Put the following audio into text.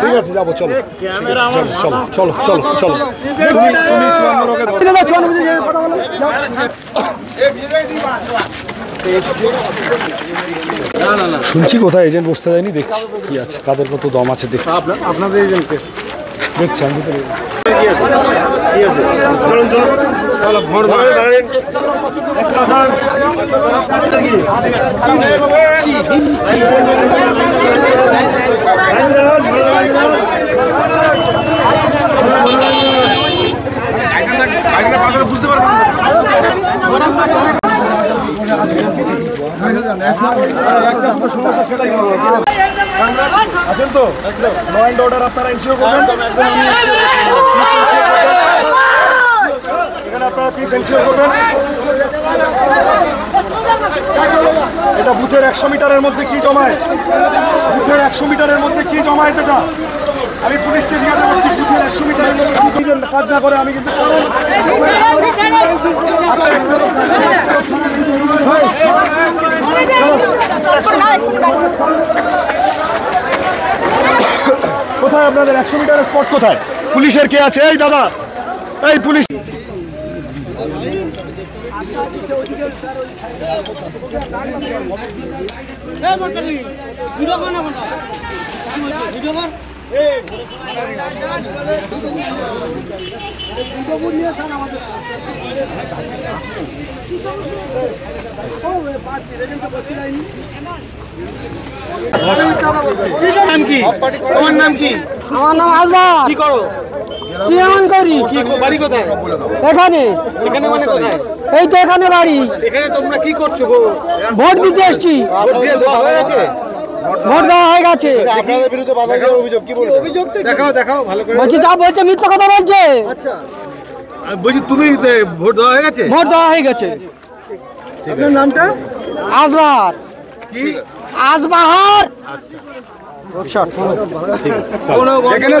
ঠিক আছে যাব চলো। চলো চলো চলো চলো। তুমি তুমি চুয়ান্ন রকে শুনছি কোথায় এজেন্ট বসতে দেয়নি দেখছি কি আছে কাদের কত দম আছে দেখছি। আপনাদের এজেন্টকে দেখছি আমি চলুন চলুন। আছেন তো? ল অ্যান্ড অর্ডার আপনারা এনশিওর করবেন। এখানে আপনারা পিস এনশিওর করবেন। এটা বুথের একশো মিটারের মধ্যে কি জমায় বুথের একশো মিটারের মধ্যে কি জমায় এটা? আমি পুলিশকে জিজ্ঞাসা করছি বুথের একশো মিটারের মধ্যে কি কি কাজ না করে আমি কিন্তু কোথায় আপনাদের একশো মিটারের স্পট কোথায়? পুলিশের কে আছে? এই দাদা এই পুলিশ। নাম কি? তোমার নাম কি? আমার নাম আসবাব কি করো? কি এমন করি? কি বাড়ি কোথায়? এখানে। এখানে মানে কোথায়? এই তো এখানে বাড়ি। এখানে তোমরা কি করছ ভোট দিতে এসছি। ভোট দিয়ে দেওয়া হয়ে গেছে? ভোট দেওয়া হয়ে গেছে। দেওয়ার অভিযোগ কি বলব দেখাও দেখাও ভালো করে। বলছি যা বলছে মিথ্যা কথা বলছে। বলছি তুমি ভোট দেওয়া হয়ে গেছে? ভোট দেওয়া হয়ে গেছে। আপনার নামটা? আসবার কি? আসবাহার এখানে